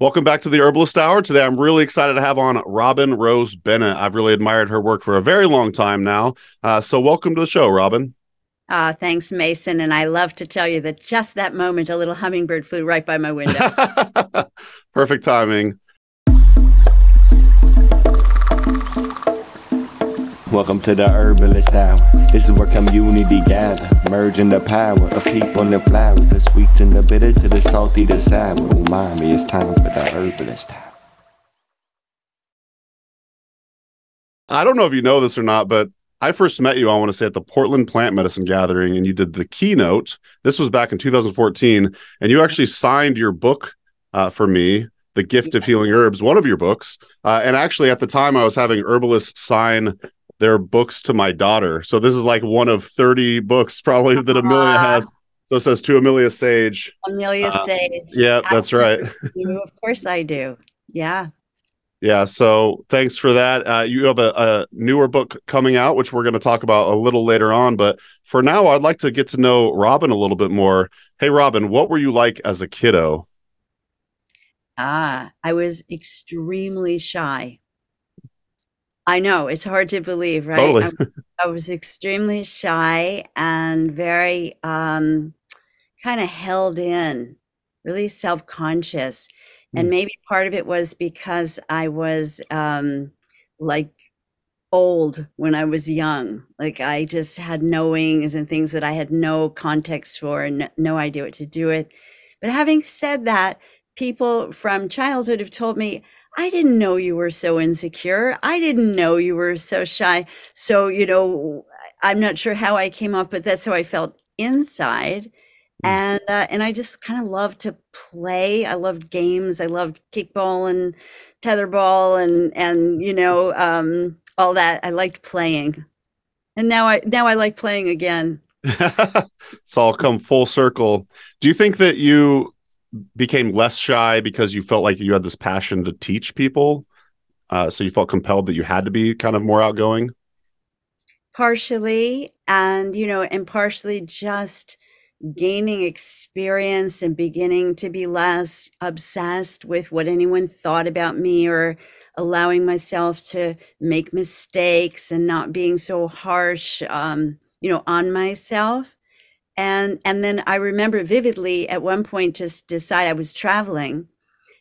Welcome back to the Herbalist Hour. Today, I'm really excited to have on Robin Rose Bennett. I've really admired her work for a very long time now. Uh, so, welcome to the show, Robin. Uh, thanks, Mason. And I love to tell you that just that moment, a little hummingbird flew right by my window. Perfect timing. Welcome to the Herbalist Hour. This is where community gather, merging the power of people and the flowers, the sweet and the bitter to the salty, the sour. Umami, it's time for the Herbalist Hour. I don't know if you know this or not, but I first met you, I want to say, at the Portland Plant Medicine Gathering, and you did the keynote. This was back in 2014, and you actually signed your book uh, for me, The Gift of Healing Herbs, one of your books. Uh, and actually, at the time, I was having herbalists sign their books to my daughter. So this is like one of 30 books probably that Amelia has. So it says to Amelia Sage. Amelia uh, Sage. Yeah, that's right. of course I do. Yeah. Yeah. So thanks for that. Uh, you have a, a, newer book coming out, which we're going to talk about a little later on. But for now, I'd like to get to know Robin a little bit more. Hey, Robin, what were you like as a kiddo? Ah, I was extremely shy. I know it's hard to believe, right? Totally. I, I was extremely shy and very um, kind of held in, really self conscious. Mm. And hmm. maybe part of it was because I was um, like old when I was young. Like I just had knowings and things that I had no context for and no idea what to do with. But having said that, people from childhood have told me, I didn't know you were so insecure. I didn't know you were so shy. So, you know, I'm not sure how I came off, but that's how I felt inside. Mm. And uh, and I just kind of loved to play. I loved games. I loved kickball and tetherball and and you know um, all that. I liked playing, and now I now I like playing again. it's all come full circle. Do you think that you became less shy because you felt like you had this passion to teach people? Uh, so you felt compelled that you had to be kind of more outgoing? Partially, and, you know, and partially just gaining experience and beginning to be less obsessed with what anyone thought about me or allowing myself to make mistakes and not being so harsh um, you know on myself and and then i remember vividly at one point just decide i was traveling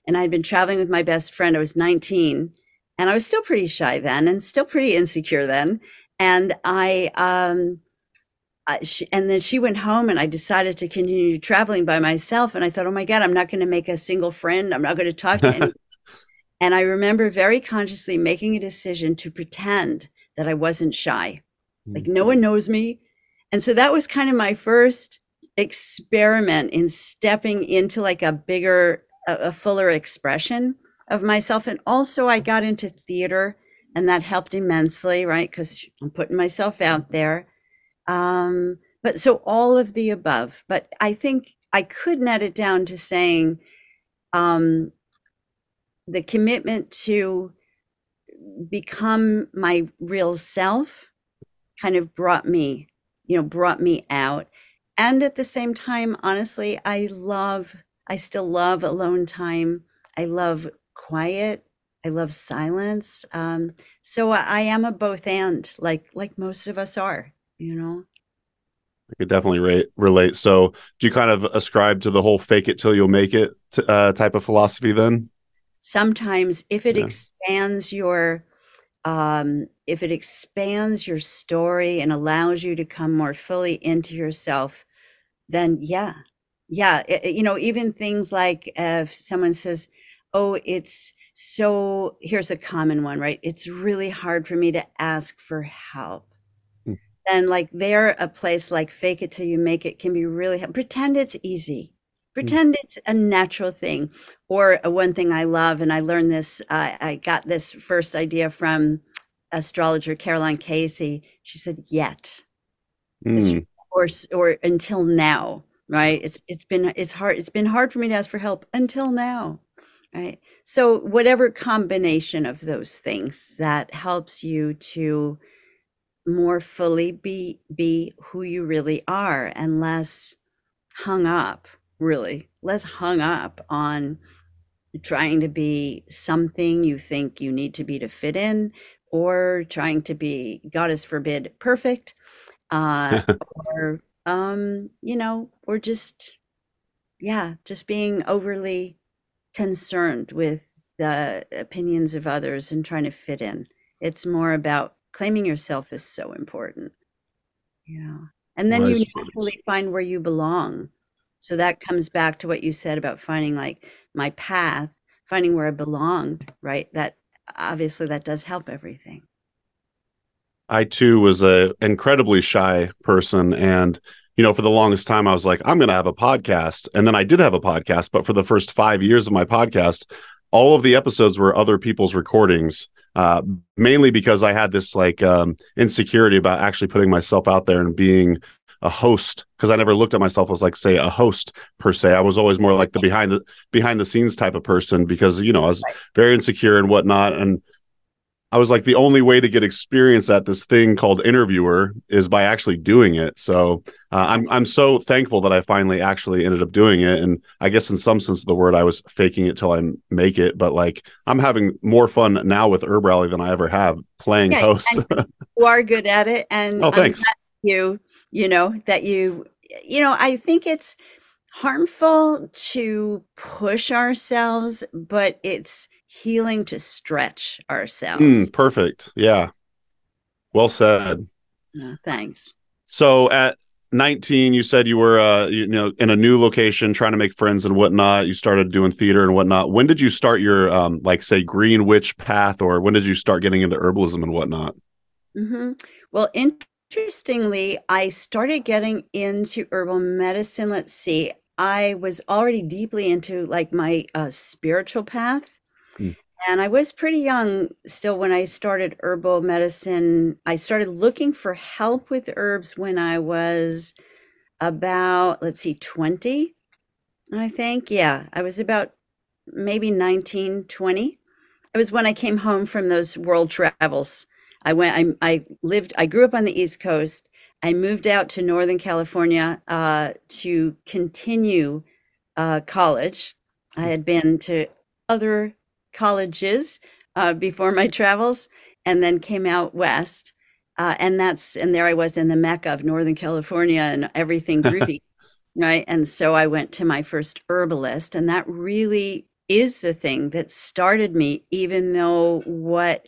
and i'd been traveling with my best friend i was 19 and i was still pretty shy then and still pretty insecure then. And i um I, she, and then she went home and i decided to continue traveling by myself and i thought oh my god i'm not going to make a single friend. I'm not going to talk to anyone and i remember very consciously making a decision to pretend that i wasn't shy. Like no mm-hmm. one knows me and so that was kind of my first experiment in stepping into like a bigger, a, a fuller expression of myself. And also, I got into theater, and that helped immensely, right? Because I'm putting myself out there. Um, but so all of the above. But I think I could net it down to saying um, the commitment to become my real self kind of brought me you know, brought me out. And at the same time, honestly, I love, I still love alone time. I love quiet. I love silence. Um, so I, am a both and, like like most of us are, you know. I could definitely re- relate. So, do you kind of ascribe to the whole "fake it till you'll make it" t- uh, type of philosophy? Then, sometimes, if it yeah. expands your um, if it expands your story and allows you to come more fully into yourself, then yeah, yeah, it, you know, even things like if someone says, "Oh, it's so," here's a common one, right? It's really hard for me to ask for help. Mm. And like there, a place like fake it till you make it can be really pretend it's easy. Pretend mm. it's a natural thing or one thing i love and i learned this uh, i got this first idea from astrologer Caroline Casey, she said, "Yet," mm. or or until now, right? It's it's been it's hard it's been hard for me to ask for help until now, right? So whatever combination of those things that helps you to more fully be be who you really are and less hung up, really less hung up on trying to be something you think you need to be to fit in, or trying to be, goddess forbid, perfect, uh, or, um, you know, or just, yeah, just being overly concerned with the opinions of others and trying to fit in. It's more about claiming yourself is so important. Yeah. And then you naturally find where you belong. So that comes back to what you said about finding like my path, finding where I belonged, right? That obviously that does help everything. I too was a incredibly shy person and you know for the longest time I was like I'm going to have a podcast and then I did have a podcast but for the first 5 years of my podcast all of the episodes were other people's recordings uh, mainly because I had this like um, insecurity about actually putting myself out there and being a host because I never looked at myself as like say a host per se. I was always more like the behind the behind the scenes type of person because you know I was very insecure and whatnot and I was like, the only way to get experience at this thing called interviewer is by actually doing it. So uh, I'm I'm so thankful that I finally actually ended up doing it. And I guess in some sense of the word, I was faking it till I make it. But like, I'm having more fun now with HerbRally than I ever have playing yeah, host. you are good at it, and oh, thanks. you you know that you you know I think it's harmful to push ourselves, but it's healing to stretch ourselves. Mm, perfect. Yeah. Well said. Thanks. So at 19, you said you were, uh, you know, in a new location, trying to make friends and whatnot. You started doing theater and whatnot. When did you start your, um, like, say, green witch path, or when did you start getting into herbalism and whatnot? Mm-hmm. Well, interestingly, I started getting into herbal medicine. Let's see, I was already deeply into like my uh, spiritual path. Mm. And I was pretty young still when I started herbal medicine. I started looking for help with herbs when I was about, let's see, 20, I think. Yeah, I was about maybe 19, 20. It was when I came home from those world travels. I went, I, I lived, I grew up on the East Coast. I moved out to Northern California uh, to continue uh, college. I had been to other colleges uh, before my travels and then came out west. Uh, and that's, and there I was in the Mecca of Northern California and everything groovy. right. And so I went to my first herbalist, and that really is the thing that started me, even though what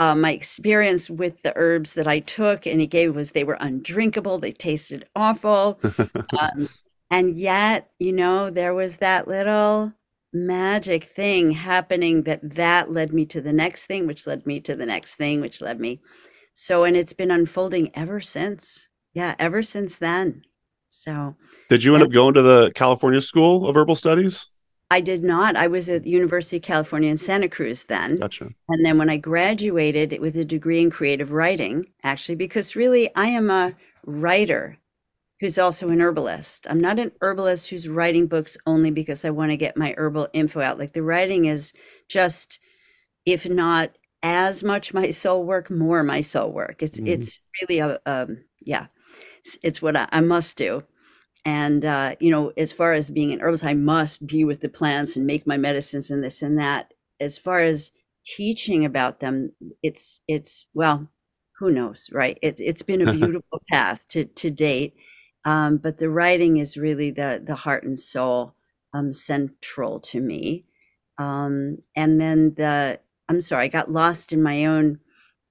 uh, my experience with the herbs that I took and he gave was they were undrinkable, they tasted awful. um, and yet, you know, there was that little magic thing happening that that led me to the next thing which led me to the next thing which led me. So and it's been unfolding ever since. Yeah ever since then. So did you end up going to the california school of herbal studies i did not i was at the university of california in santa cruz then gotcha and then when i graduated it with a degree in creative writing actually because really i am a writer who's also an herbalist. I'm not an herbalist who's writing books only because I want to get my herbal info out. Like the writing is just, if not as much my soul work, more my soul work. It's mm-hmm. it's really a um, yeah, it's, it's what I, I, must do. And uh, you know, as far as being an herbalist, I must be with the plants and make my medicines and this and that. As far as teaching about them, it's it's well, who knows, right? It, it's been a beautiful path to to date um, but the writing is really the the heart and soul um, central to me. Um, and then the I'm sorry, I got lost in my own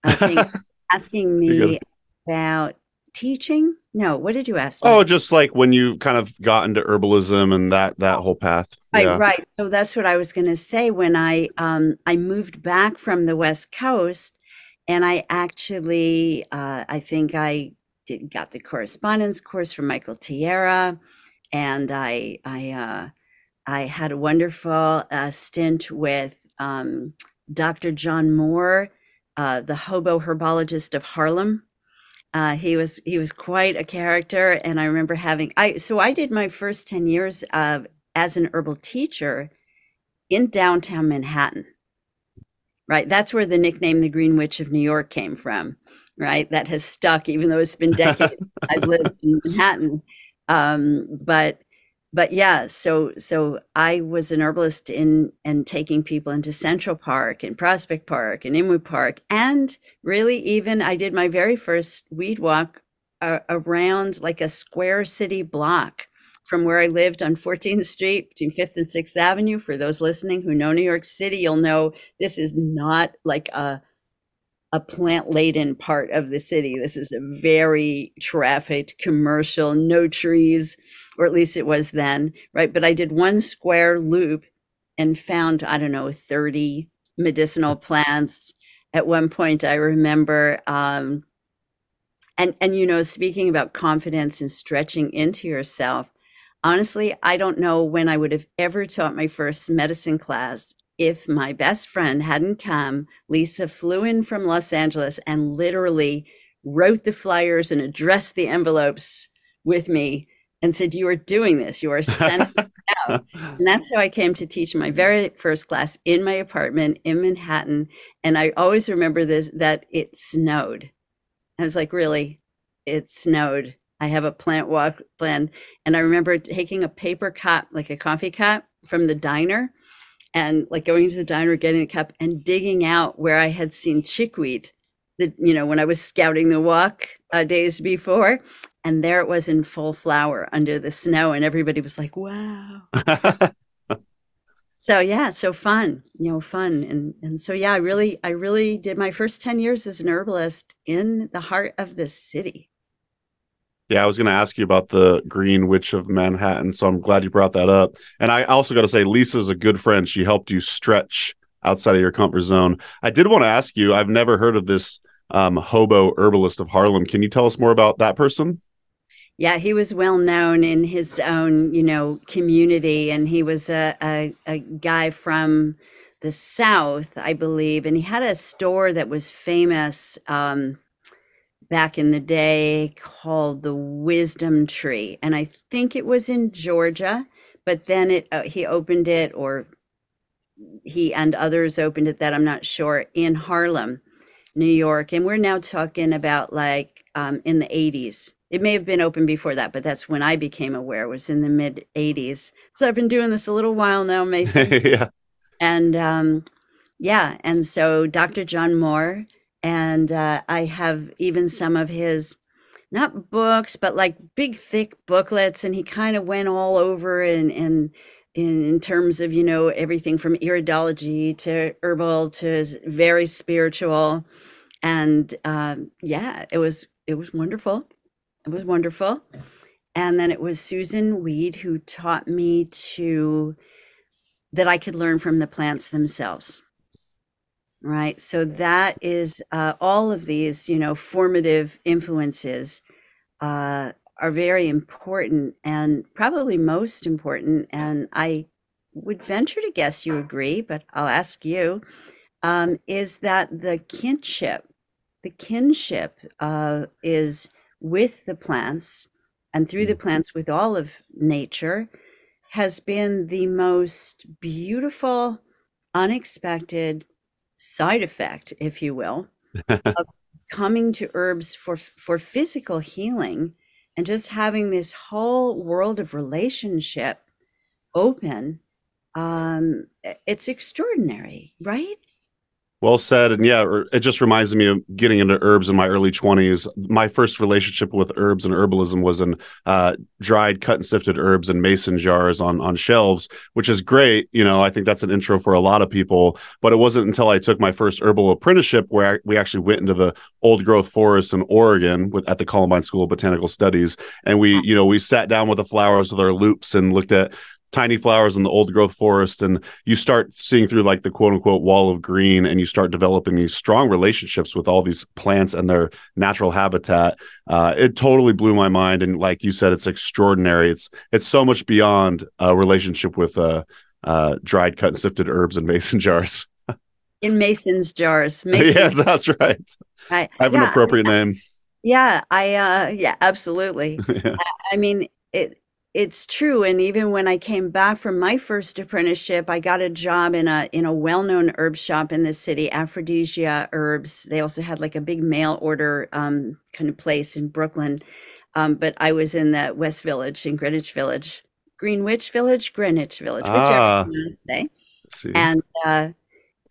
uh, thing, asking me about teaching. No, what did you ask? Me? Oh, just like when you kind of got into herbalism and that that whole path. Right, yeah. right. So that's what I was going to say when I um I moved back from the West Coast, and I actually uh, I think I did, got the correspondence course from Michael Tierra, and I I uh, I had a wonderful uh, stint with um, Dr. John Moore, uh, the hobo herbologist of Harlem. Uh, he was he was quite a character, and I remember having I so I did my first ten years of as an herbal teacher in downtown Manhattan. Right, that's where the nickname the Green Witch of New York came from right? That has stuck, even though it's been decades I've lived in Manhattan. Um, but but yeah, so so I was an herbalist in and taking people into Central Park and Prospect Park and Inwood Park, and really even I did my very first weed walk uh, around like a square city block from where I lived on 14th Street between 5th and 6th Avenue. For those listening who know New York City, you'll know this is not like a a plant laden part of the city. This is a very trafficked, commercial, no trees, or at least it was then, right? But I did one square loop and found, I don't know, 30 medicinal plants. At one point, I remember, um, and and you know, speaking about confidence and stretching into yourself, honestly, I don't know when I would have ever taught my first medicine class if my best friend hadn't come, Lisa flew in from Los Angeles and literally wrote the flyers and addressed the envelopes with me and said, You are doing this. You are sending out. And that's how I came to teach my very first class in my apartment in Manhattan. And I always remember this that it snowed. I was like, Really? It snowed. I have a plant walk plan. And I remember taking a paper cup, like a coffee cup from the diner, and like going to the diner, getting a cup and digging out where I had seen chickweed, the, you know, when I was scouting the walk uh, days before. And there it was in full flower under the snow. And everybody was like, wow. so yeah, so fun, you know, fun. And, and so, yeah, I really, I really did my first 10 years as an herbalist in the heart of the city. Yeah, I was going to ask you about the Green Witch of Manhattan, so I'm glad you brought that up. And I also got to say, Lisa's a good friend. She helped you stretch outside of your comfort zone. I did want to ask you. I've never heard of this um, hobo herbalist of Harlem. Can you tell us more about that person? Yeah, he was well known in his own, you know, community, and he was a, a, a guy from the South, I believe, and he had a store that was famous. Um, back in the day called the Wisdom Tree, and I think it was in Georgia. But then it uh, he opened it, or he and others opened it. That I'm not sure in Harlem, New York, and we're now talking about like um, in the 80s. It may have been open before that, but that's when I became aware. Was in the mid 80s. So I've been doing this a little while now, Mason. yeah. And um, yeah, and so Dr. John Moore and uh, I have even some of his not books, but like big thick booklets, and he kind of went all over and and in, in terms of you know everything from iridology to herbal to very spiritual, and um, yeah, it was it was wonderful, it was wonderful, and then it was Susun Weed who taught me to that I could learn from the plants themselves right? So that is uh, all of these, you know, formative influences uh, are very important and probably most important. And I would venture to guess you agree, but I'll ask you um, is that the kinship, the kinship uh, is with the plants and through the mm-hmm. plants with all of nature has been the most beautiful, unexpected, side effect, if you will, of coming to herbs for for physical healing and just having this whole world of relationship open um it's extraordinary right well said. And yeah, it just reminds me of getting into herbs in my early 20s. My first relationship with herbs and herbalism was in uh, dried, cut and sifted herbs in mason jars on, on shelves, which is great. You know, I think that's an intro for a lot of people. But it wasn't until I took my first herbal apprenticeship where I, we actually went into the old growth forests in Oregon with, at the Columbine School of Botanical Studies. And we, you know, we sat down with the flowers with our loupes and looked at tiny flowers in the old growth forest and you start seeing through like the quote unquote wall of green and you start developing these strong relationships with all these plants and their natural habitat uh, it totally blew my mind and like you said it's extraordinary. It's it's so much beyond a relationship with uh, uh, dried cut and sifted herbs in mason jars. In mason's jars. Mason's. yes that's right. I, I have yeah, an appropriate I, name. Yeah i uh yeah absolutely. Yeah. I, I mean it it's true and even when i came back from my first apprenticeship i got a job in a in a well-known herb shop in the city aphrodisia herbs they also had like a big mail order um, kind of place in brooklyn um, but i was in the west village in greenwich village Greenwich Village, Greenwich Village, Ah. whichever you want to say. See. And uh,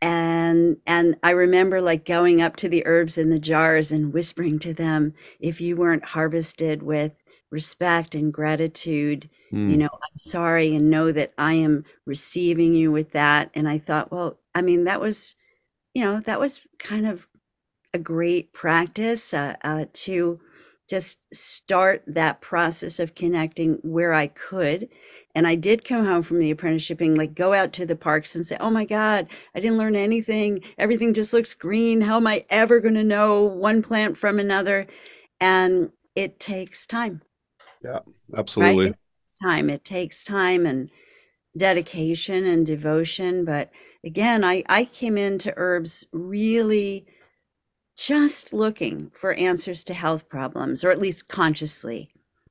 and and I remember like going up to the herbs in the jars and whispering to them, if you weren't harvested with respect and gratitude, Hmm. you know, I'm sorry, and know that I am receiving you with that. And I thought, well, I mean, that was, you know, that was kind of a great practice uh, uh, to just start that process of connecting where I could. And I did come home from the apprenticeship and like go out to the parks and say, oh my God, I didn't learn anything. Everything just looks green. How am I ever going to know one plant from another? And it takes time Yeah, absolutely. right? It time. It takes time and dedication and devotion. But again, I, I came into herbs really just looking for answers to health problems, or at least consciously,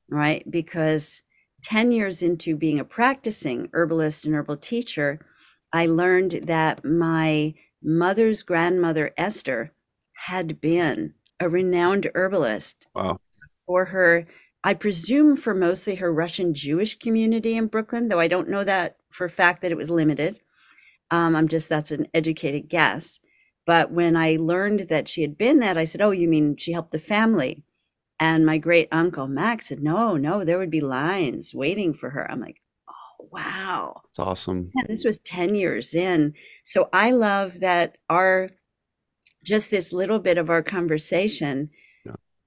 right? Because 10 years into being a practicing herbalist and herbal teacher, I learned that my mother's grandmother, Esther, had been a renowned herbalist Wow. for her, I presume for mostly her Russian Jewish community in Brooklyn, though I don't know that for a fact that it was limited. Um, I'm just, that's an educated guess. But when I learned that she had been that, I said, Oh, you mean she helped the family? And my great uncle Max said, No, no, there would be lines waiting for her. I'm like, Oh, wow. It's awesome. Yeah, this was 10 years in. So I love that our just this little bit of our conversation.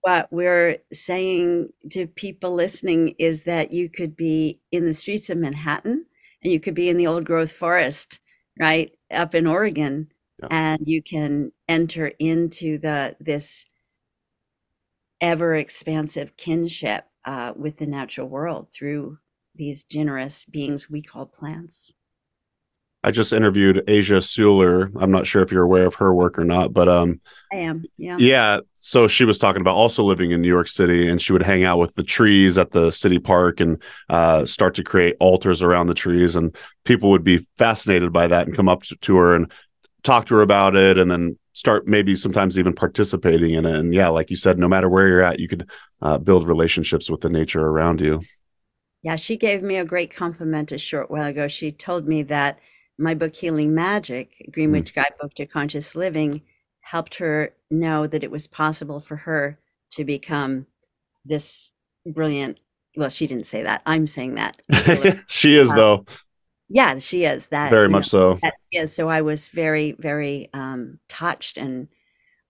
What we're saying to people listening is that you could be in the streets of Manhattan and you could be in the old growth forest, right, up in Oregon, Yeah. and you can enter into the this ever expansive kinship uh, with the natural world through these generous beings we call plants. I just interviewed Asia Suler. I'm not sure if you're aware of her work or not, but um, I am, yeah. yeah. So she was talking about also living in New York City, and she would hang out with the trees at the city park and uh, start to create altars around the trees, and people would be fascinated by that and come up to, to her and talk to her about it, and then start maybe sometimes even participating in it. And yeah, like you said, no matter where you're at, you could uh, build relationships with the nature around you. Yeah, she gave me a great compliment a short while ago. She told me that my book, Healing Magic Green Witch Guidebook to Conscious Living, helped her know that it was possible for her to become this brilliant. Well, she didn't say that. I'm saying that. she is Uh, though, yeah, she is. That very much know, so. that is. So I was very, very um, touched and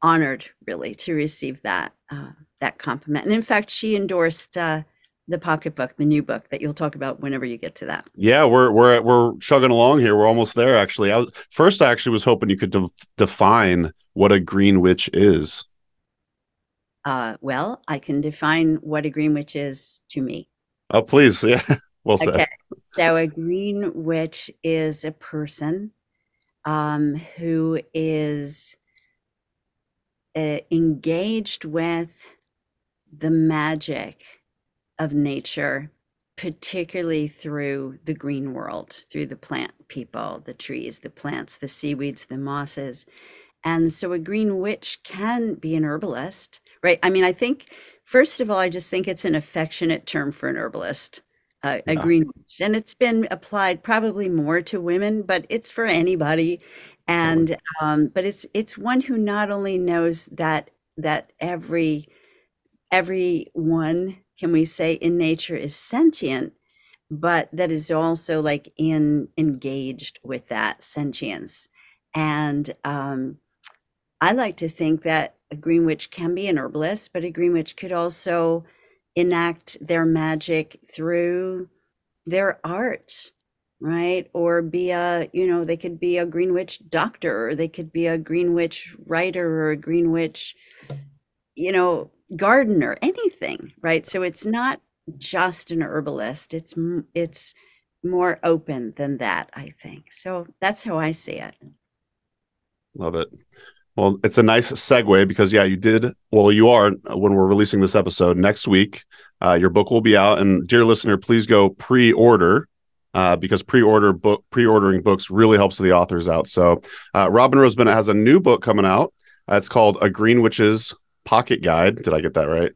honored, really, to receive that uh, that compliment. And in fact, she endorsed uh, the pocketbook, the new book that you'll talk about whenever you get to that. Yeah, we're we're we're chugging along here. We're almost there. Actually, I was first. I actually was hoping you could de- define what a green witch is. Uh, well, I can define what a green witch is to me. Oh, please, yeah, well said. Okay, so a green witch is a person um, who is uh, engaged with the magic of nature, particularly through the green world, through the plant people, the trees, the plants, the seaweeds, the mosses. And so a green witch can be an herbalist, right? I mean, I think, first of all, I just think it's an affectionate term for an herbalist, uh, a Yeah. green witch. And it's been applied probably more to women, but it's for anybody. And um, but it's it's one who not only knows that that every everyone, can we say, in nature is sentient, but that is also like in engaged with that sentience. And um, I like to think that a green witch can be an herbalist, but a green witch could also enact their magic through their art, right? Or be a, you know, they could be a green witch doctor, or they could be a green witch writer, or a green witch, you know, gardener, anything, right? So it's not just an herbalist. It's it's more open than that, I think. So that's how I see it. Love it. Well, it's a nice segue because yeah, you did. Well, you are when we're releasing this episode next week. Uh, your book will be out, and dear listener, please go pre-order uh, because pre-order book pre-ordering books really helps the authors out. So, uh, Robin Rose has a new book coming out. Uh, it's called A Green Witch's Pocket Guide. Did I get that right?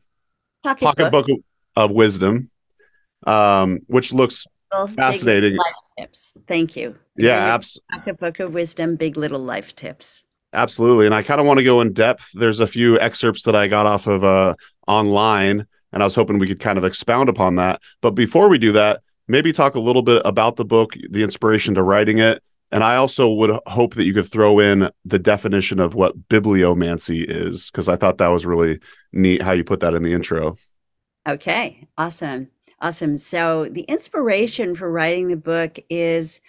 Pocketbook. Pocketbook of Wisdom, um, which looks Little- fascinating. Life tips. Thank you. Yeah, Remember, abs- Pocket Book of Wisdom, Big Little Life Tips. absolutely. And I kind of want to go in depth. There's a few excerpts that I got off of uh, online, and I was hoping we could kind of expound upon that. But before we do that, maybe talk a little bit about the book, the inspiration to writing it. And I also would hope that you could throw in the definition of what bibliomancy is, because I thought that was really neat how you put that in the intro. Okay, awesome. Awesome. So, the inspiration for writing the book is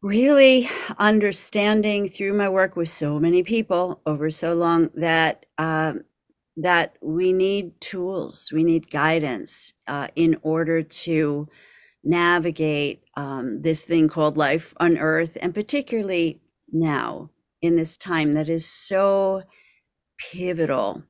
really understanding through my work with so many people over so long that um, that we need tools, we need guidance uh, in order to navigate um, this thing called life on Earth, and particularly now in this time that is so pivotal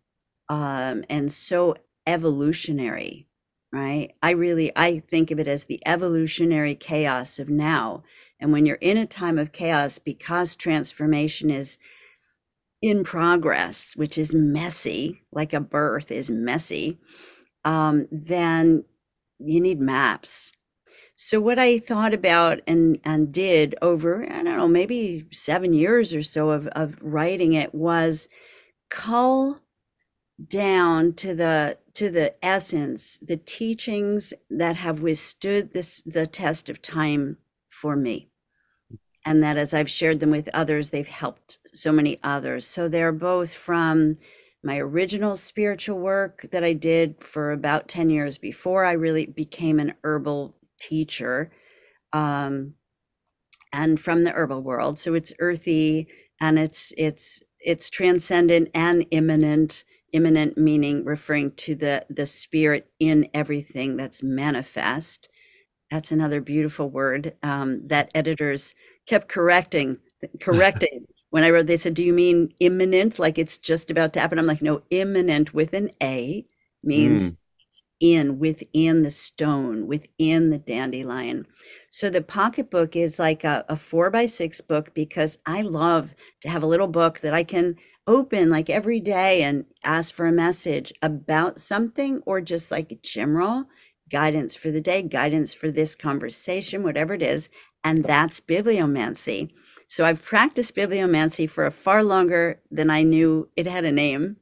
um, and so evolutionary right? I really i think of it as the evolutionary chaos of now. And when you're in a time of chaos because transformation is in progress which is messy like a birth is messy um, then you need maps so what i thought about and and did over i don't know maybe seven years or so of, of writing it was cull down to the to the essence the teachings that have withstood this the test of time for me. And that as i've shared them with others they've helped so many others. So they're both from my original spiritual work that i did for about 10 years before i really became an herbal teacher um, and from the herbal world. So it's earthy and it's it's it's transcendent and immanent immanent meaning referring to the the spirit in everything that's manifest. That's another beautiful word um, that editors kept correcting correcting. When i wrote they said do you mean imminent like it's just about to happen. I'm like no imminent with an a means it's in within the stone within the dandelion so the pocketbook is like a, a four by six book because i love to have a little book that i can open like every day and ask for a message about something or just like general guidance for the day, guidance for this conversation, whatever it is. And that's bibliomancy. So I've practiced bibliomancy for a far longer than I knew it had a name.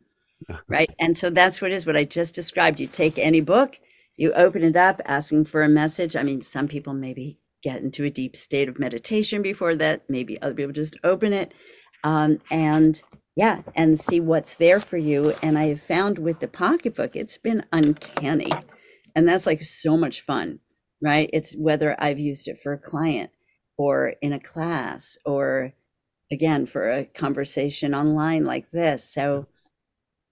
Right. And so that's what it is what I just described. You take any book, you open it up asking for a message. I mean, some people maybe get into a deep state of meditation before that. Maybe other people just open it. Um, and yeah, and see what's there for you. And I have found with the pocketbook, it's been uncanny. And that's like so much fun, right? It's whether I've used it for a client or in a class or again for a conversation online like this. So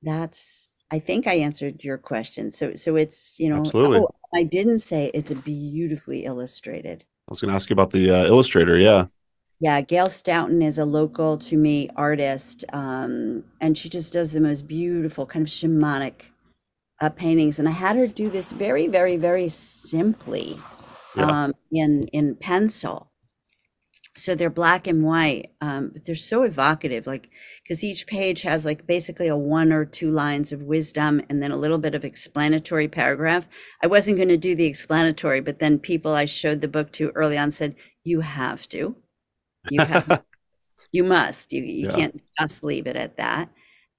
that's I think I answered your question. So so it's, you know, Absolutely. oh, I didn't say it's a beautifully illustrated. I was going to ask you about the uh, illustrator. Yeah. Yeah, Gail Stoughton is a local to me artist, um, and she just does the most beautiful kind of shamanic uh, paintings. And I had her do this very, very, very simply Yeah. um, in in pencil. So they're black and white, um, but they're so evocative. Like because each page has like basically a one or two lines of wisdom, and then a little bit of explanatory paragraph. I wasn't going to do the explanatory, but then people I showed the book to early on said, "You have to." You have, you must. You you Yeah. can't just leave it at that.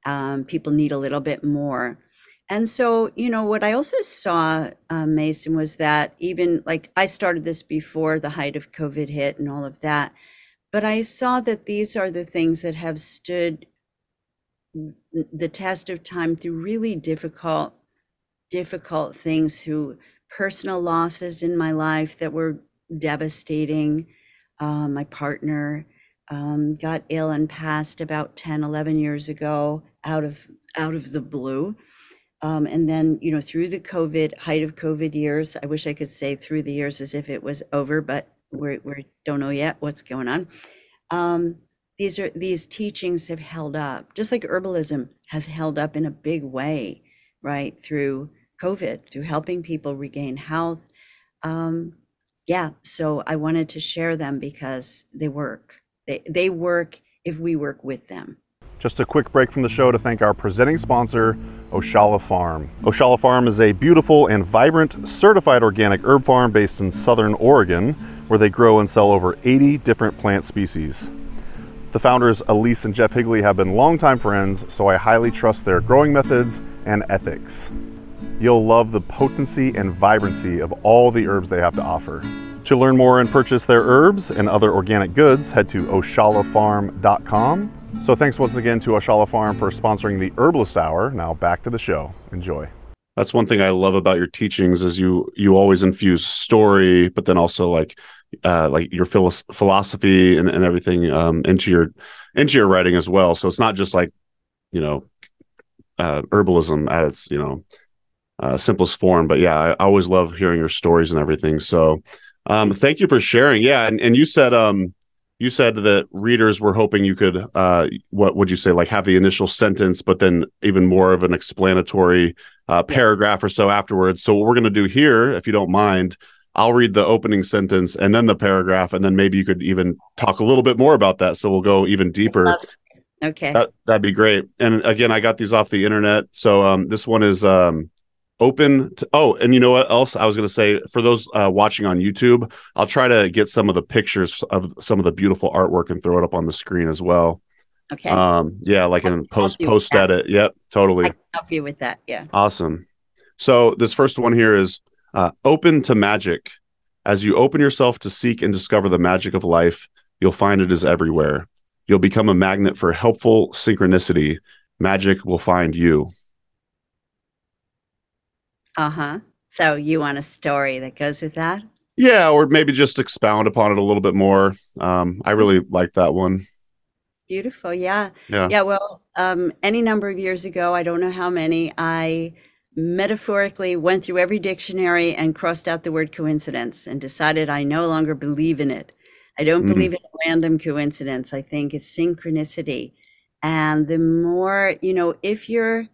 Um, people need a little bit more. And so, you know, what I also saw, uh, Mason, was that even like I started this before the height of COVID hit and all of that, but I saw that these are the things that have stood the test of time through really difficult, difficult things, through personal losses in my life that were devastating um, my partner um, got ill and passed about 10 11 years ago out of out of the blue um, and then you know through the covid height of covid years i wish i could say through the years as if it was over but we're, we don't know yet what's going on. Um, these are these teachings have held up just like herbalism has held up in a big way right through covid through helping people regain health. Um, yeah so i wanted to share them because they work. They, they work if we work with them Just a quick break from the show to thank our presenting sponsor, Oshala Farm. Oshala Farm is a beautiful and vibrant certified organic herb farm based in southern Oregon, where they grow and sell over 80 different plant species. The founders, Elise and Jeff Higley, have been longtime friends, so I highly trust their growing methods and ethics. You'll love the potency and vibrancy of all the herbs they have to offer. To learn more and purchase their herbs and other organic goods, head to oshalafarm.com so thanks once again to Oshala Farm for sponsoring the Herbalist Hour. Now back to the show. Enjoy. That's one thing I love about your teachings is you you always infuse story, but then also like uh, like your philosophy and, and everything um, into your into your writing as well. So it's not just like you know uh, herbalism at its you know uh, simplest form, but yeah, I, I always love hearing your stories and everything. So um, thank you for sharing. Yeah, and, and you said um, you said that readers were hoping you could uh, what would you say like have the initial sentence but then even more of an explanatory uh, paragraph or so afterwards. So what we're going to do here if you don't mind i'll read the opening sentence and then the paragraph and then maybe you could even talk a little bit more about that. So we'll go even deeper. Okay. That, that'd be great. And again i got these off the internet. So um, this one is um, open to oh and you know what else i was going to say? For those uh, watching on youtube i'll try to get some of the pictures of some of the beautiful artwork and throw it up on the screen as well. Okay. Um yeah like in post post edit. Yep totally. I can help you with that yeah. Awesome. So this first one here is uh, open to magic. As you open yourself to seek and discover the magic of life you'll find it is everywhere. You'll become a magnet for helpful synchronicity. Magic will find you uh huh. So you want a story that goes with that? Yeah, or maybe just expound upon it a little bit more. Um, I really like that one. Beautiful. Yeah. Yeah. Yeah. Well, um, any number of years ago, I don't know how many, I metaphorically went through every dictionary and crossed out the word coincidence and decided I no longer believe in it. I don't mm-hmm. believe in random coincidence. I think it's synchronicity. And the more, you know, if you're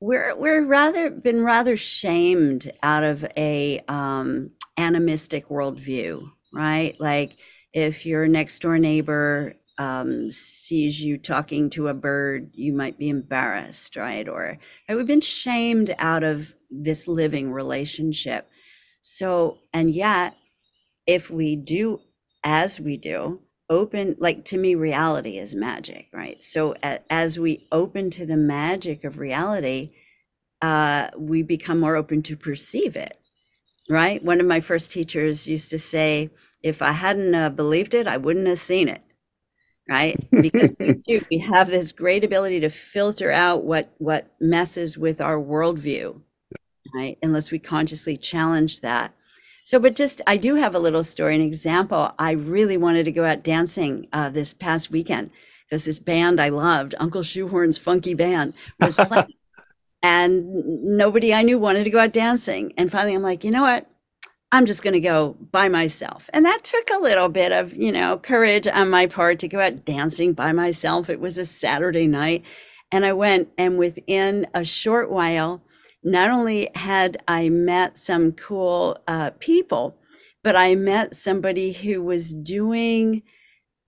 we're we're rather been rather shamed out of a um, animistic worldview, right? Like if your next door neighbor um, sees you talking to a bird, you might be embarrassed, right? Or right, we've been shamed out of this living relationship. So, and yet, if we do as we do, open like to me reality is magic right? So as we open to the magic of reality uh, we become more open to perceive it right? One of my first teachers used to say if i hadn't uh, believed it i wouldn't have seen it right? Because we, do, we have this great ability to filter out what what messes with our worldview right? Unless we consciously challenge that so, but just, I do have a little story, an example. I really wanted to go out dancing uh, this past weekend because this band I loved, Uncle Shoehorn's Funky Band, was playing. and nobody I knew wanted to go out dancing. And finally, I'm like, you know what? I'm just going to go by myself. And that took a little bit of, you know, courage on my part to go out dancing by myself. It was a Saturday night. And I went, and within a short while, not only had I met some cool uh, people, but I met somebody who was doing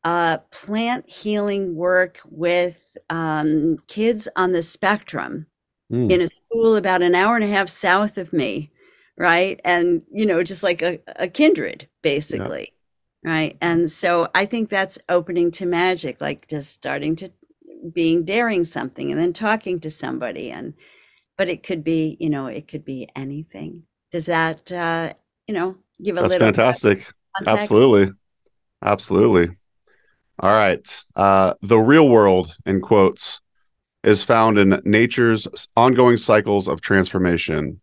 uh, plant healing work with um, kids on the spectrum mm. in a school about an hour and a half south of me, right? And, you know, just like a, a kindred, basically. Yeah. Right. And so I think that's opening to magic, like just starting to being daring something and then talking to somebody and but it could be, you know, it could be anything. Does that, uh, you know, give a little? That's little fantastic. Absolutely. Absolutely. All right. Uh, the real world, in quotes, is found in nature's ongoing cycles of transformation.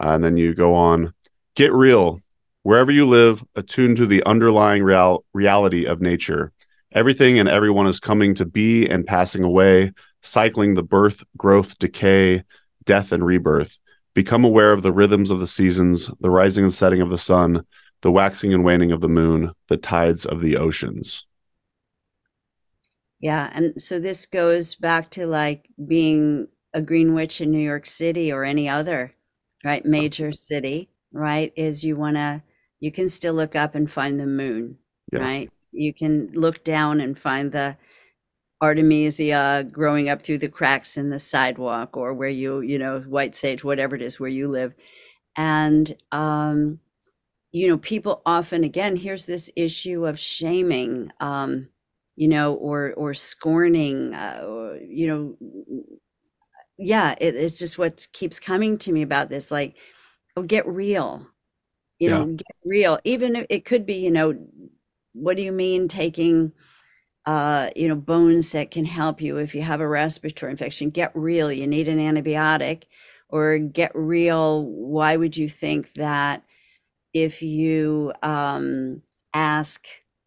Uh, and then you go on, get real. Wherever you live, attune to the underlying real- reality of nature. Everything and everyone is coming to be and passing away, cycling the birth, growth, decay, death and rebirth. Become aware of the rhythms of the seasons, the rising and setting of the sun, the waxing and waning of the moon, the tides of the oceans. Yeah. And so this goes back to like being a green witch in New York City or any other, right? Major city, right? Is you want to, you can still look up and find the moon, yeah. right? You can look down and find the artemisia growing up through the cracks in the sidewalk or where you you know white sage whatever it is where you live and um you know people often again here's this issue of shaming um you know or or scorning uh, or, you know yeah it, it's just what keeps coming to me about this like oh get real you Yeah. know get real even if it could be you know what do you mean taking uh you know bones that can help you if you have a respiratory infection. Get real you need an antibiotic or get real why would you think that if you um ask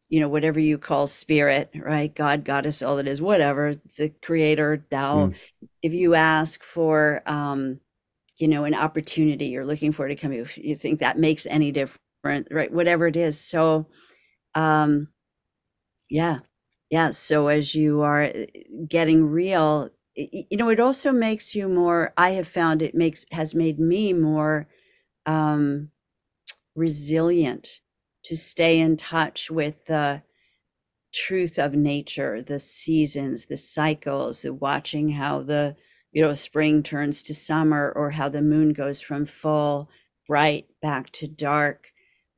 you know whatever you call spirit right god goddess all it is whatever the creator Tao Mm. if you ask for um you know an opportunity you're looking for to come you, you think that makes any difference right whatever it is. So um yeah yeah so as you are uh, getting real you know it also makes you more i have found it makes has made me more um resilient to stay in touch with the truth of nature the seasons the cycles the watching how the you know spring turns to summer or how the moon goes from full bright back to dark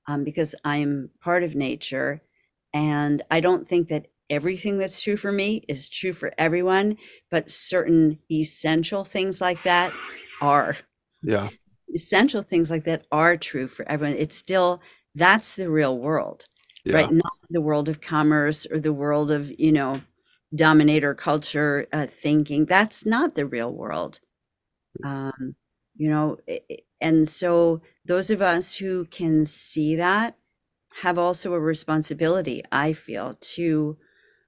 um, because i'm part of nature and i don't think that everything that's true for me is true for everyone but certain essential things like that are. Yeah. essential things like that are true for everyone. It's still that's the real world Yeah. right? Not the world of commerce or the world of you know dominator culture uh, thinking. That's not the real world. Um you know and so those of us who can see that have also a responsibility i feel to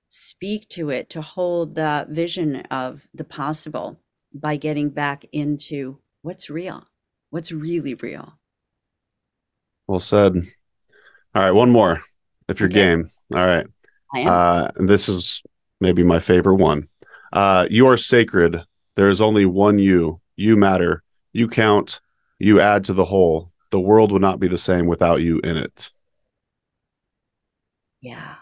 speak to it to hold the vision of the possible by getting back into what's real what's really real Well said. All right, one more if you're Okay. game. All right. Uh, this is maybe my favorite one. Uh, you are sacred. There is only one you. You matter. You count. You add to the whole. The world would not be the same without you in it. Yeah.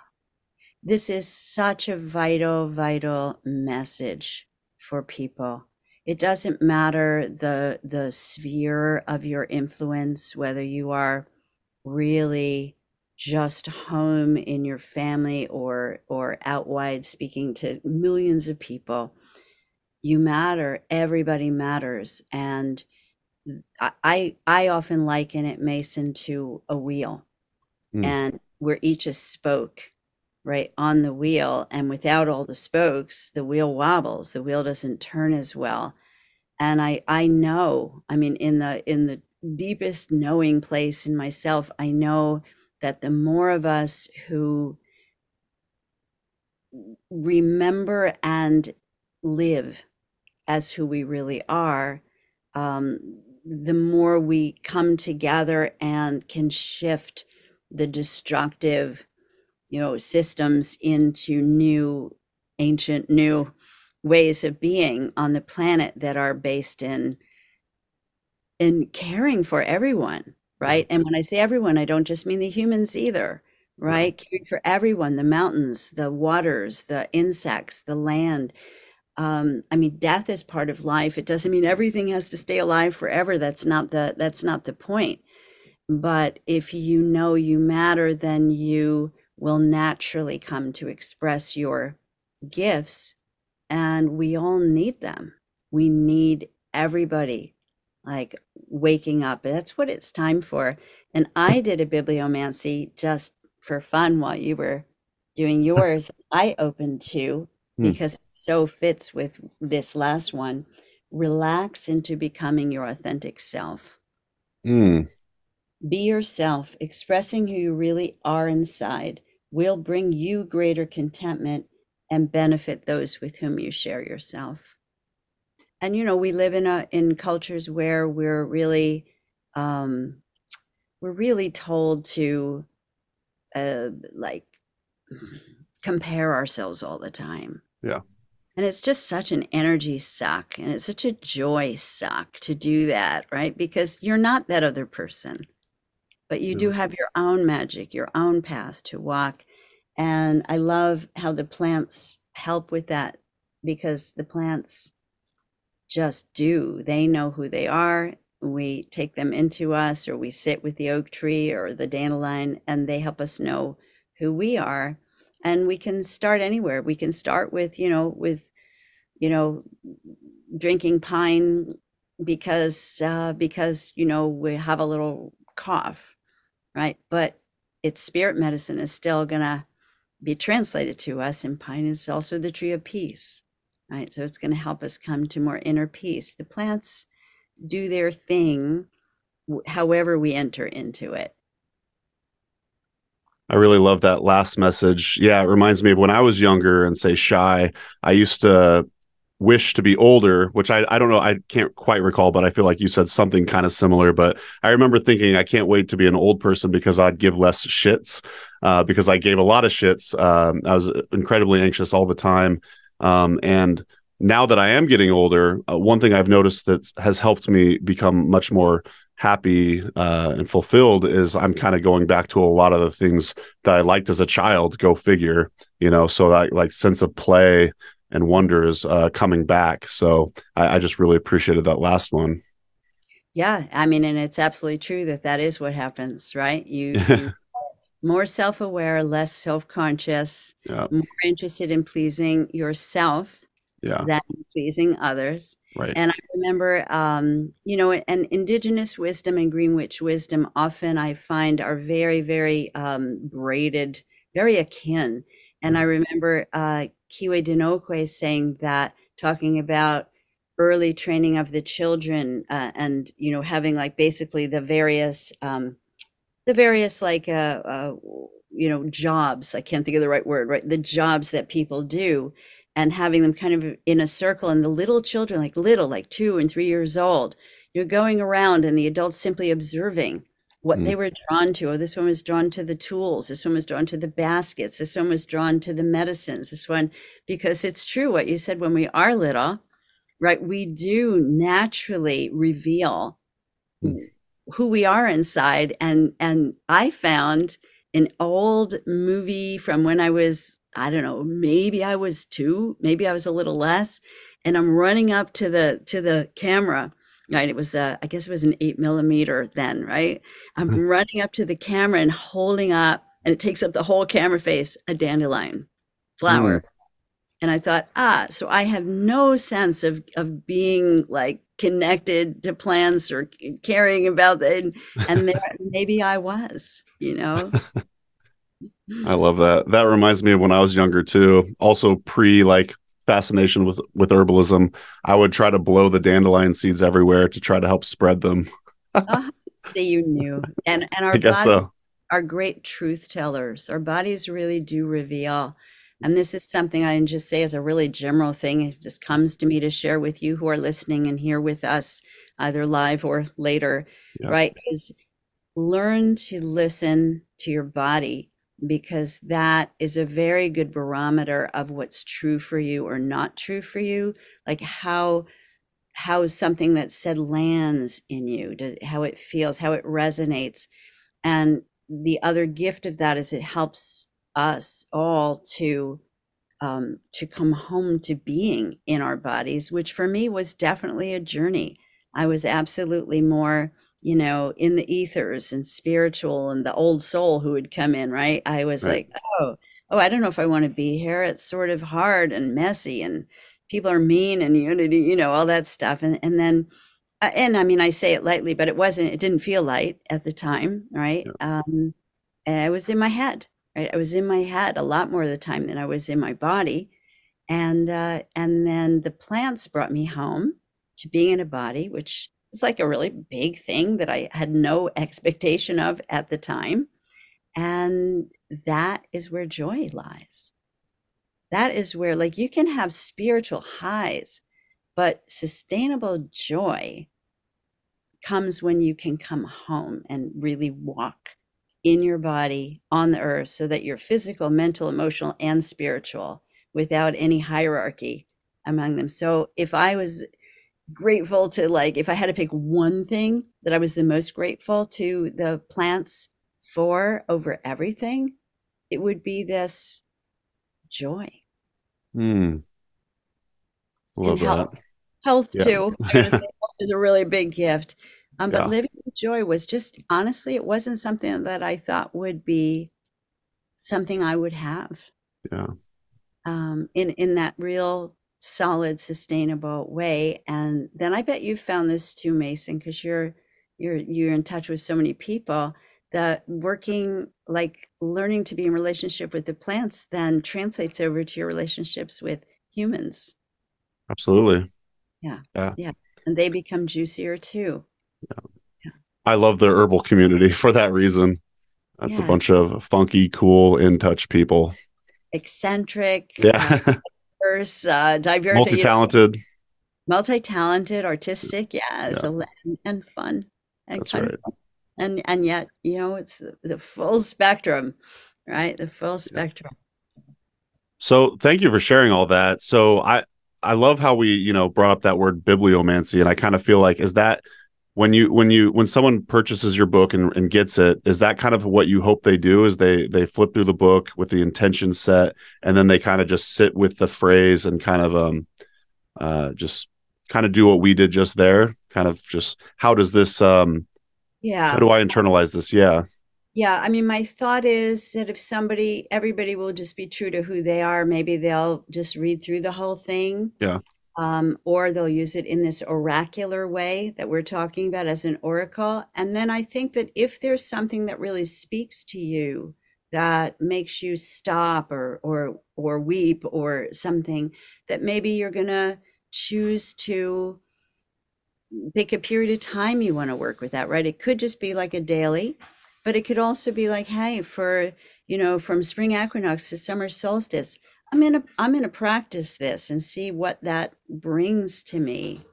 This is such a vital, vital message for people. It doesn't matter the the sphere of your influence, whether you are really just home in your family or or out wide speaking to millions of people. You matter. Everybody matters. And I I often liken it, Mason, to a wheel Mm. and we're each a spoke right on the wheel and without all the spokes the wheel wobbles the wheel doesn't turn as well. And i i know i mean in the in the deepest knowing place in myself i know that the more of us who remember and live as who we really are um, the more we come together and can shift the destructive you know systems into new ancient new ways of being on the planet that are based in in caring for everyone right? And when i say everyone i don't just mean the humans either right? Caring for everyone the mountains the waters the insects the land. Um, i mean death is part of life. It doesn't mean everything has to stay alive forever. That's not the that's not the point. But if you know you matter, then you will naturally come to express your gifts. And we all need them. We need everybody like waking up. That's what it's time for. And I did a bibliomancy just for fun while you were doing yours. I opened to Hmm. because it so fits with this last one. Relax into becoming your authentic self. Mm. Be yourself, expressing who you really are inside will bring you greater contentment and benefit those with whom you share yourself. And you know, we live in a in cultures where we're really um we're really told to uh like compare ourselves all the time. Yeah. And it's just such an energy suck and it's such a joy suck to do that, right? Because you're not that other person but you do have your own magic, your own path to walk. And I love how the plants help with that because the plants just do. They know who they are. We take them into us, or we sit with the oak tree or the dandelion, and they help us know who we are. And we can start anywhere. We can start with, you know, with, you know, drinking pine because uh, because you know we have a little cough, right? But its spirit medicine is still gonna be translated to us, and pine is also the tree of peace, right? So it's going to help us come to more inner peace. The plants do their thing, however we enter into it. I really love that last message. Yeah, it reminds me of when I was younger and say shy. I used to wish to be older, which I, I don't know, I can't quite recall, but I feel like you said something kind of similar. But I remember thinking, I can't wait to be an old person because I'd give less shits, uh, because I gave a lot of shits. Um, I was incredibly anxious all the time. Um, and now that I am getting older, uh, one thing I've noticed that has helped me become much more happy uh, and fulfilled is I'm kind of going back to a lot of the things that I liked as a child. Go figure, you know. So that like sense of play, and wonder is uh, coming back. So I, I, just really appreciated that last one. Yeah, I mean, and it's absolutely true that that is what happens, right? You, you more self-aware, less self-conscious, yeah. more interested in pleasing yourself yeah. than pleasing others. Right. And I remember, um, you know, and indigenous wisdom and Green Witch wisdom often I find are very, very um, braided, very akin. And I remember uh, Keewaydinoquay saying that, talking about early training of the children uh, and you know having like basically the various um, the various like uh, uh, you know jobs i can't think of the right word right the jobs that people do and having them kind of in a circle and the little children like little like two and three years old you're going around and the adults simply observing what mm. they were drawn to. Oh, this one was drawn to the tools. This one was drawn to the baskets. This one was drawn to the medicines. This one, because it's true what you said when we are little, right? We do naturally reveal mm. who we are inside. And and I found an old movie from when I was, I don't know, maybe I was two, maybe I was a little less. And I'm running up to the to the camera right? It was, uh, I guess it was an eight millimeter then, right? I'm mm-hmm. running up to the camera and holding up, and it takes up the whole camera face, a dandelion flower. Mm. And I thought, ah, so I have no sense of of being like connected to plants or caring about it. And there, maybe I was, you know. I love that. That reminds me of when I was younger too. Also pre like fascination with with herbalism, I would try to blow the dandelion seeds everywhere to try to help spread them. uh, see, you knew, and and our I guess body, so. Our great truth tellers. Our bodies really do reveal. And this is something I can just say as a really general thing. It just comes to me to share with you who are listening and here with us, either live or later, yep. right? Is learn to listen to your body because that is a very good barometer of what's true for you or not true for you. Like how how something that's said lands in you how it feels how it resonates. And the other gift of that is it helps us all to um, to come home to being in our bodies which for me was definitely a journey. I was absolutely more you know, in the ethers and spiritual and the old soul who would come in, right? I was right. like, oh, oh, I don't know if I want to be here. It's sort of hard and messy and people are mean and unity, you know, all that stuff. And and then uh, and I mean I say it lightly, but it wasn't it didn't feel light at the time, right? Yeah. Um I was in my head, right? I was in my head a lot more of the time than I was in my body. And uh and then the plants brought me home to being in a body, which was like a really big thing that I had no expectation of at the time. And that is where joy lies. That is where, like, you can have spiritual highs, but sustainable joy comes when you can come home and really walk in your body on the earth so that you're physical, mental, emotional, and spiritual without any hierarchy among them. So if I was grateful to like if I had to pick one thing that I was the most grateful to the plants for over everything, it would be this joy. Hmm. Love and that. health, health Yeah. too. I'm gonna say health is a really big gift. Um, but Yeah. living with joy was just honestly, it wasn't something that I thought would be something I would have. Yeah. um, in in that real solid sustainable way and then i bet you found this too mason because you're you're you're in touch with so many people that working like learning to be in relationship with the plants then translates over to your relationships with humans Absolutely. Yeah. Yeah. Yeah. And they become juicier too Yeah, I love the herbal community for that reason. That's a bunch of funky, cool, in touch people. eccentric Yeah. Um, uh, diverse uh diverse you know, Multi-talented. multi-talented artistic yeah, Yeah. so and, and fun and That's kind of right. and and yet you know it's the, the full spectrum right the full spectrum So thank you for sharing all that. So I I love how we, you know, brought up that word bibliomancy and I kind of feel like is that when you when you when someone purchases your book and, and gets it, is that kind of what you hope they do is they they flip through the book with the intention set and then they kind of just sit with the phrase and kind of um uh just kind of do what we did just there, kind of just how does this um yeah how do I internalize this? Yeah. yeah i mean my thought is that if somebody everybody will just be true to who they are maybe they'll just read through the whole thing Yeah. Um, or they'll use it in this oracular way that we're talking about as an oracle. And then i think that if there's something that really speaks to you that makes you stop or or or weep or something that maybe you're to choose to pick a period of time you want to work with that right? It could just be like a daily but it could also be like hey for you know from spring equinox to summer solstice i'm gonna i'm gonna practice this and see what that brings to me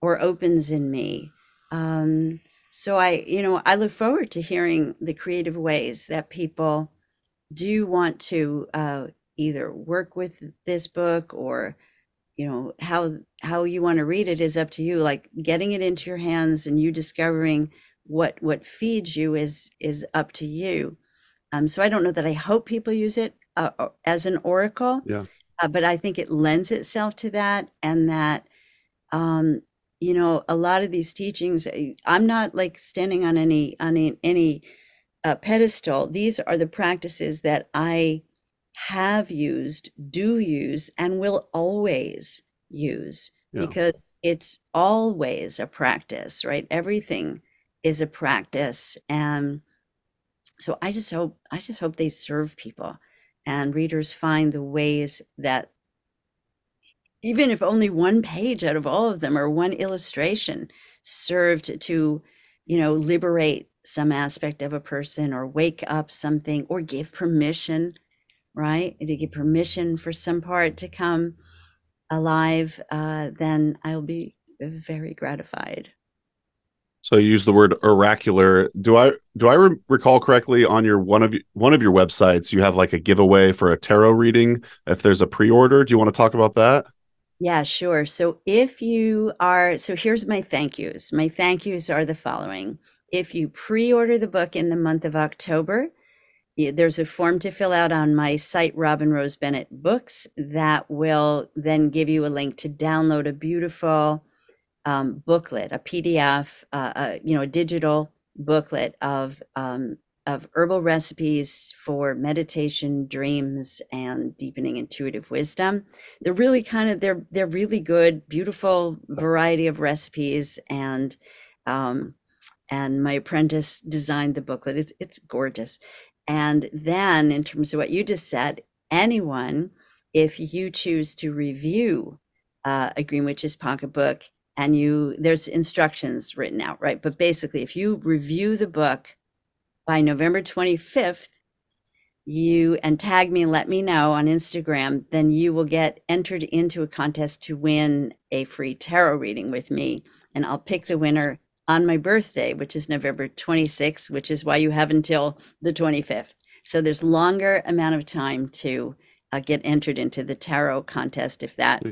or opens in me. Um so i you know i look forward to hearing the creative ways that people do want to uh either work with this book or you know how how you want to read it is up to you like getting it into your hands and you discovering what what feeds you is is up to you. Um so i don't know that i hope people use it uh, uh, as an oracle Yeah. uh, but i think it lends itself to that and that um you know a lot of these teachings I- i'm not like standing on any on any, any uh, pedestal these are the practices that i have used do use and will always use Yeah. because it's always a practice right everything is a practice and so i just hope i just hope they serve people and readers find the ways that even if only one page out of all of them or one illustration served to you know liberate some aspect of a person or wake up something or give permission right? To give permission for some part to come alive uh, then i'll be very gratified So you use the word oracular. Do I do I re- recall correctly on your one of one of your websites you have like a giveaway for a tarot reading if there's a pre-order? Do you want to talk about that? Yeah, sure. So if you are, so here's my thank yous. My thank yous are the following. If you pre order the book in the month of October, there's a form to fill out on my site, Robin Rose Bennett Books, that will then give you a link to download a beautiful um, booklet, a PDF, uh, uh, you know, a digital booklet of um, of herbal recipes for meditation, dreams, and deepening intuitive wisdom. They're really kind of they're they're really good, beautiful variety of recipes, and um, and my apprentice designed the booklet. It's it's gorgeous. And then, in terms of what you just said, anyone, if you choose to review uh, a Green Witch's pocketbook, and you there's instructions written out, right? But basically, if you review the book by November 25th, you and tag me let me know on Instagram, then you will get entered into a contest to win a free tarot reading with me. And I'll pick the winner on my birthday, which is November 26th, which is why you have until the 25th. So there's longer amount of time to uh, get entered into the tarot contest if that.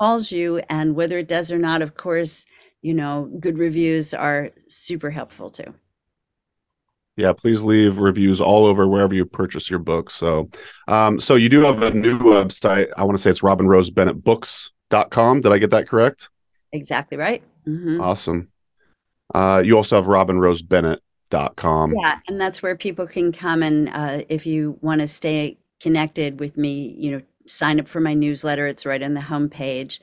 Calls you. And whether it does or not, of course, you know, good reviews are super helpful too. Yeah, please leave reviews all over wherever you purchase your book So, um, so you do have a new website. I want to say it's robinrosebennettbooks.com. Did I get that correct? Exactly right. Mm-hmm. Awesome. Uh, you also have robinrosebennett.com. Yeah, and that's where people can come and uh, if you want to stay connected with me, you know, sign up for my newsletter. It's right on the homepage.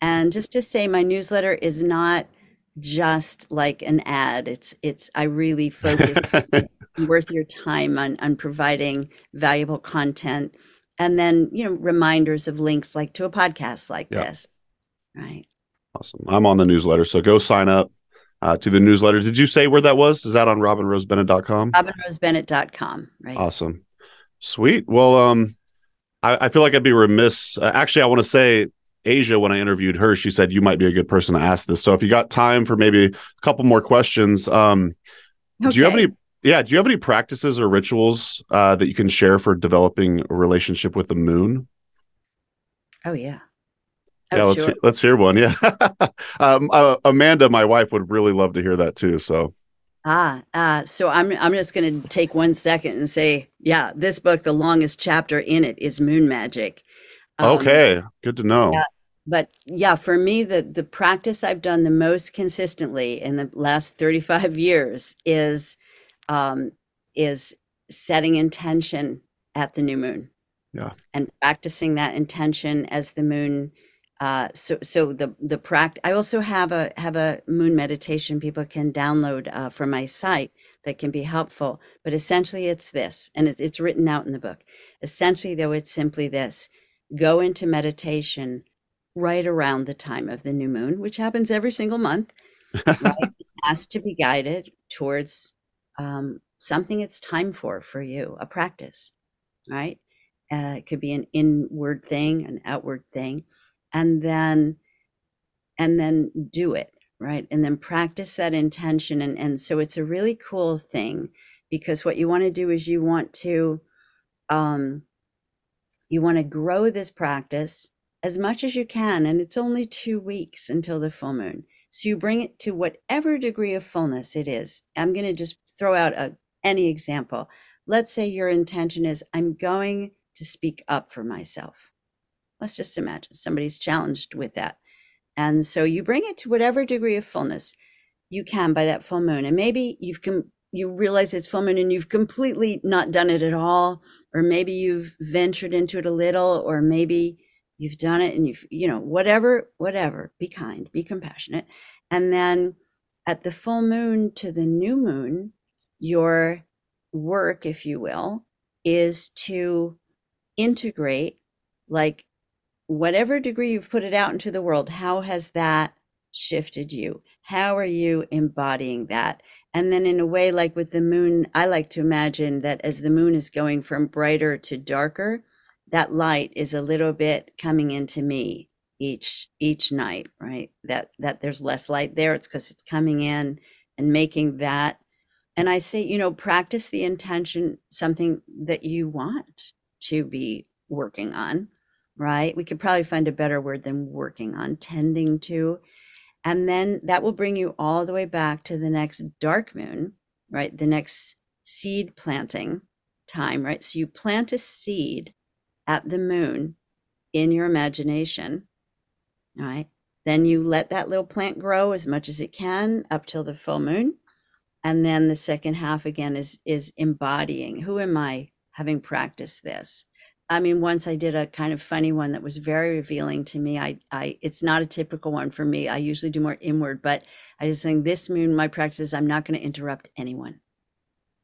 And just to say, my newsletter is not – just like an ad. It's it's I really focus worth your time on on providing valuable content and then, you know, reminders of links like to a podcast like this. Right. Awesome. I'm on the newsletter, so go sign up uh, to the newsletter. Did you say where that was? Is that on robinrosebennett.com? robinrosebennett.com, right. Awesome. Sweet. Well, um I, I feel like I'd be remiss. Uh, actually, I want to say Asia, when I interviewed her, she said you might be a good person to ask this. So if you got time for maybe a couple more questions, um, okay. do you have any? Yeah, do you have any practices or rituals uh, that you can share for developing a relationship with the moon? Oh yeah. Oh, yeah, let's sure. hear, let's hear one. Yeah, um, uh, Amanda, my wife, would really love to hear that too. So Ah, uh, so I'm I'm just going to take one second and say, yeah, this book, the longest chapter in it is Moon Magic, um, okay, good to know. Yeah, but yeah, for me, the the practice I've done the most consistently in the last 35 years is um, is setting intention at the new moon. Yeah, and practicing that intention as the moon. Uh, so so the the practice. I also have a have a moon meditation people can download uh, from my site that can be helpful. But essentially, it's this, and it's, it's written out in the book. Essentially, though, it's simply this: go into meditation right around the time of the new moon, which happens every single month. Right? has to be guided towards um, something it's time for for you, a practice, right? Uh, it could be an inward thing, an outward thing, and then and then do it right and then practice that intention and and so it's a really cool thing because what you want to do is you want to um you want to grow this practice as much as you can, and it's only two weeks until the full moon. So you bring it to whatever degree of fullness it is. I'm going to just throw out a, any example. Let's say your intention is, I'm going to speak up for myself. Let's just imagine somebody's challenged with that. And so you bring it to whatever degree of fullness you can by that full moon. And maybe you've com- you realize it's full moon and you've completely not done it at all or maybe you've ventured into it a little or maybe you've done it and you've you know whatever whatever be kind be compassionate and then at the full moon to the new moon your work if you will is to integrate like whatever degree you've put it out into the world how has that shifted you? How are you embodying that? And then, in a way, like with the moon, I like to imagine that as the moon is going from brighter to darker, that light is a little bit coming into me each each night right? That that there's less light there. It's because it's coming in and making that. And i say you know practice the intention something that you want to be working on right we could probably find a better word than working on tending to and then that will bring you all the way back to the next dark moon, right? The next seed planting time, right? So you plant a seed at the moon in your imagination, right? Then you let that little plant grow as much as it can up till the full moon. And then the second half again is is embodying who am I having practiced this? I mean, once I did a kind of funny one that was very revealing to me. I, I, it's not a typical one for me. I usually do more inward, but I just think this moon, my practice is I'm not going to interrupt anyone.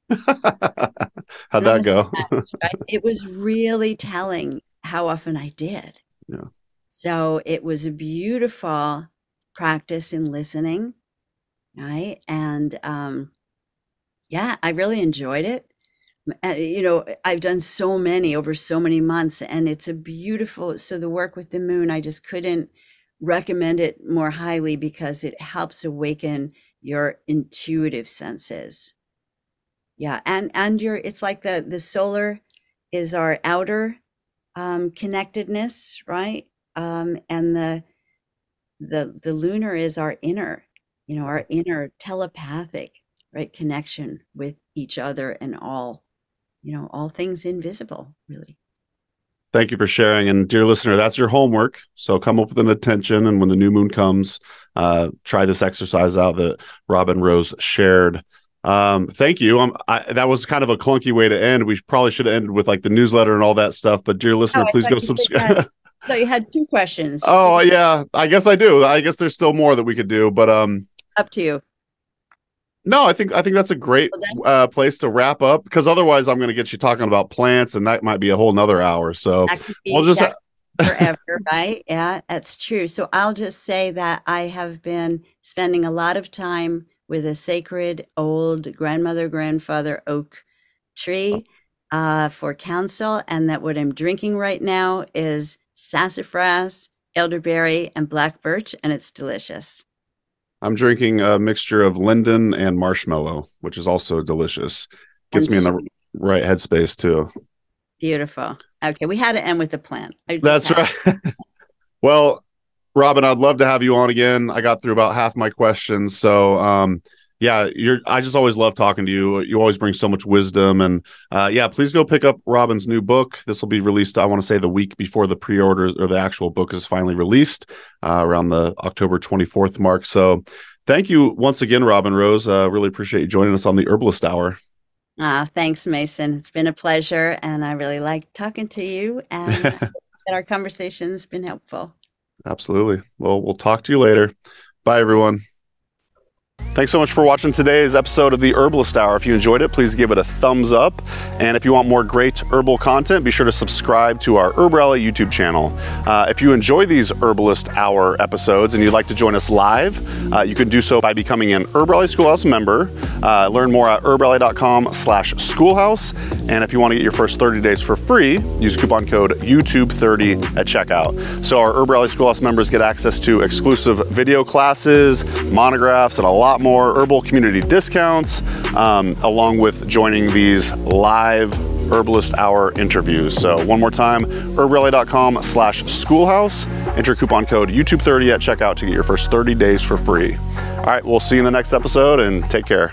How'd that go? right? It was really telling how often I did. Yeah. So it was a beautiful practice in listening, right? And um, yeah, I really enjoyed it. Uh, you know i've done so many over so many months and it's a beautiful so the work with the moon i just couldn't recommend it more highly because it helps awaken your intuitive senses. Yeah and and your it's like the the solar is our outer um connectedness right? Um and the the the lunar is our inner you know our inner telepathic right connection with each other and all, you know, all things invisible, really. Thank you for sharing. And dear listener, that's your homework. So come up with an intention. And when the new moon comes, uh, try this exercise out that Robin Rose shared. Um, thank you. Um, I, that was kind of a clunky way to end. We probably should have ended with like the newsletter and all that stuff. But dear listener, Oh, please go subscribe. So you had two questions. Oh said- yeah, I guess I do. I guess there's still more that we could do. But um, Up to you. No, I think I think that's a great Well, uh, place to wrap up because otherwise I'm going to get you talking about plants and that might be a whole nother hour. So That could be I'll just could forever, right? Yeah, that's true. So I'll just say that I have been spending a lot of time with a sacred old grandmother, grandfather oak tree uh, for counsel, and that what I'm drinking right now is sassafras, elderberry, and black birch, and it's delicious. I'm drinking a mixture of linden and marshmallow, which is also delicious. Gets And me in the right headspace too. Beautiful. Okay, we had to end with a plant. That's right. well, Robin, I'd love to have you on again. I got through about half my questions, so um, yeah, you're. I just always love talking to you. You always bring so much wisdom, and uh, yeah, please go pick up Robin's new book. This will be released. I want to say the week before the pre-orders or the actual book is finally released, uh, around the October 24th mark. So, thank you once again, Robin Rose. Uh, really appreciate you joining us on the Herbalist Hour. Ah, thanks, Mason. It's been a pleasure, and I really like talking to you, and that our conversation's been helpful. Absolutely. Well, we'll talk to you later. Bye, everyone. Thanks so much for watching today's episode of the Herbalist Hour. If you enjoyed it, please give it a thumbs up. And if you want more great herbal content, be sure to subscribe to our HerbRally YouTube channel. Uh, if you enjoy these Herbalist Hour episodes and you'd like to join us live, uh, you can do so by becoming an HerbRally Schoolhouse member. Uh, learn more at herbrally.com slash schoolhouse. And if you want to get your first 30 days for free, use coupon code YouTube30 at checkout. So our HerbRally Schoolhouse members get access to exclusive video classes, monographs, and a lot more herbal community discounts, um, along with joining these live Herbalist Hour interviews. So one more time, herbrally.com slash schoolhouse. Enter coupon code YouTube30 at checkout to get your first 30 days for free. All right, we'll see you in the next episode and take care.